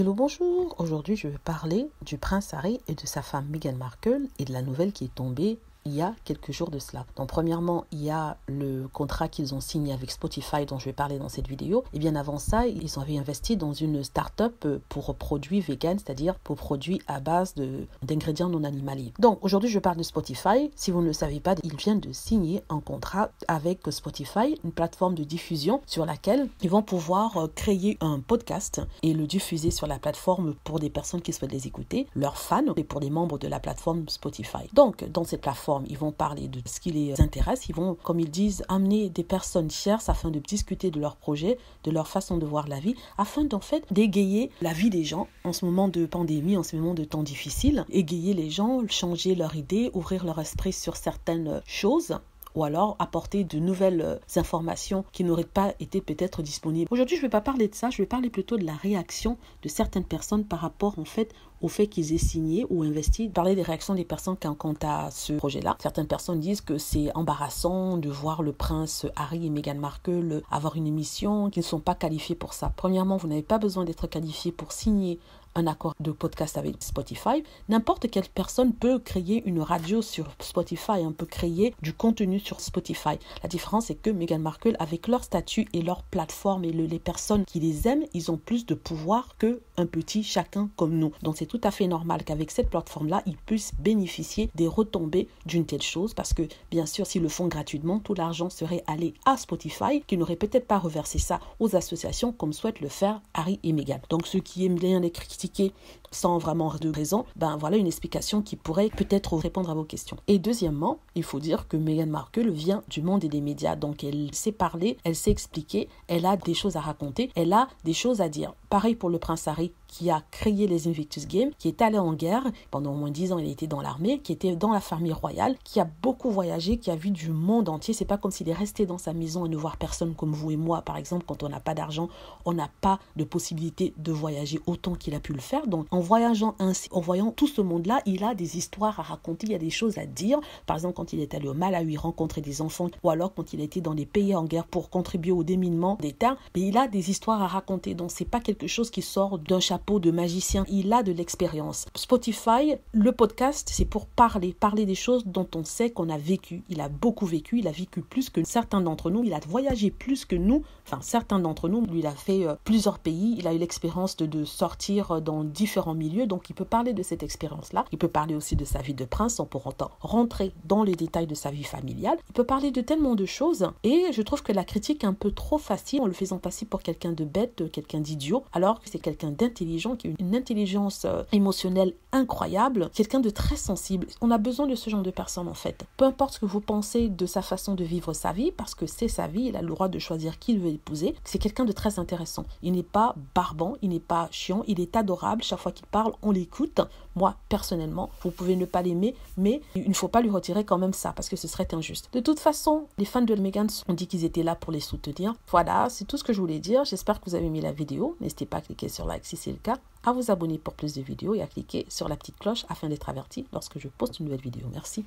Hello, bonjour. Aujourd'hui, je vais parler du prince Harry et de sa femme Meghan Markle et de la nouvelle qui est tombée il y a quelques jours de cela. Donc premièrement, il y a le contrat qu'ils ont signé avec Spotify dont je vais parler dans cette vidéo. Et bien avant ça, ils avaient investi dans une start-up pour produits vegan, c'est-à-dire pour produits à base d'ingrédients non animaliers. Donc aujourd'hui, je parle de Spotify. Si vous ne le savez pas, ils viennent de signer un contrat avec Spotify, une plateforme de diffusion sur laquelle ils vont pouvoir euh, créer un podcast et le diffuser sur la plateforme pour des personnes qui souhaitent les écouter, leurs fans et pour les membres de la plateforme Spotify. Donc dans cette plateforme, ils vont parler de ce qui les intéresse. Ils vont, comme ils disent, amener des personnes tierces afin de discuter de leurs projets, de leur façon de voir la vie, afin d'en fait d'égayer la vie des gens en ce moment de pandémie, en ce moment de temps difficile, égayer les gens, changer leur idée, ouvrir leur esprit sur certaines choses ou alors apporter de nouvelles informations qui n'auraient pas été peut-être disponibles. Aujourd'hui, je ne vais pas parler de ça, je vais parler plutôt de la réaction de certaines personnes par rapport en fait au fait qu'ils aient signé ou investi. Parler des réactions des personnes quant à ce projet-là. Certaines personnes disent que c'est embarrassant de voir le prince Harry et Meghan Markle avoir une émission, qu'ils ne sont pas qualifiés pour ça. Premièrement, vous n'avez pas besoin d'être qualifié pour signer un accord de podcast avec Spotify. N'importe quelle personne peut créer une radio sur Spotify, on peut créer du contenu sur Spotify. La différence c'est que Meghan Markle, avec leur statut et leur plateforme et les personnes qui les aiment, ils ont plus de pouvoir que un petit chacun comme nous. Donc c'est tout à fait normal qu'avec cette plateforme-là, ils puissent bénéficier des retombées d'une telle chose parce que bien sûr, s'ils le font gratuitement, tout l'argent serait allé à Spotify qui n'aurait peut-être pas reversé ça aux associations comme souhaitent le faire Harry et Meghan. Donc ceux qui aiment bien les critiquer sans vraiment de raison, ben voilà une explication qui pourrait peut-être répondre à vos questions. Et deuxièmement, il faut dire que Meghan Markle vient du monde et des médias, donc elle sait parler, elle sait expliquer, elle a des choses à raconter, elle a des choses à dire. Pareil pour le prince Harry qui a créé les Invictus Games, qui est allé en guerre pendant au moins 10 ans, il était dans l'armée, qui était dans la famille royale, qui a beaucoup voyagé, qui a vu du monde entier. C'est pas comme s'il est resté dans sa maison et ne voir personne comme vous et moi, par exemple, quand on n'a pas d'argent, on n'a pas de possibilité de voyager autant qu'il a pu le faire. Donc, en voyageant ainsi, en voyant tout ce monde-là, il a des histoires à raconter, il y a des choses à dire. Par exemple, quand il est allé au Malawi rencontrer des enfants, ou alors quand il était dans des pays en guerre pour contribuer au déminement des terres, mais il a des histoires à raconter. Donc, c'est pas quelque chose qui sort d'un chapeau de magicien, il a de l'expérience. Spotify, le podcast, c'est pour parler, parler des choses dont on sait qu'on a vécu. Il a beaucoup vécu, il a vécu plus que certains d'entre nous, il a voyagé plus que nous, enfin certains d'entre nous, lui il a fait euh, plusieurs pays, il a eu l'expérience de, de, sortir dans différents milieux, donc il peut parler de cette expérience-là. Il peut parler aussi de sa vie de prince sans pour autant rentrer dans les détails de sa vie familiale. Il peut parler de tellement de choses et je trouve que la critique est un peu trop facile en le faisant passer pour quelqu'un de bête, quelqu'un d'idiot, alors que c'est quelqu'un d'intelligent qui a une intelligence euh, émotionnelle incroyable, quelqu'un de très sensible. On a besoin de ce genre de personne en fait. Peu importe ce que vous pensez de sa façon de vivre sa vie, parce que c'est sa vie, il a le droit de choisir qui il veut épouser. C'est quelqu'un de très intéressant. Il n'est pas barbant, il n'est pas chiant, il est adorable. Chaque fois parle, on l'écoute. Moi, personnellement, vous pouvez ne pas l'aimer, mais il ne faut pas lui retirer quand même ça, parce que ce serait injuste. De toute façon, les fans de Meghan ont dit qu'ils étaient là pour les soutenir. Voilà, c'est tout ce que je voulais dire. J'espère que vous avez aimé la vidéo. N'hésitez pas à cliquer sur like si c'est le cas, à vous abonner pour plus de vidéos et à cliquer sur la petite cloche afin d'être averti lorsque je poste une nouvelle vidéo. Merci.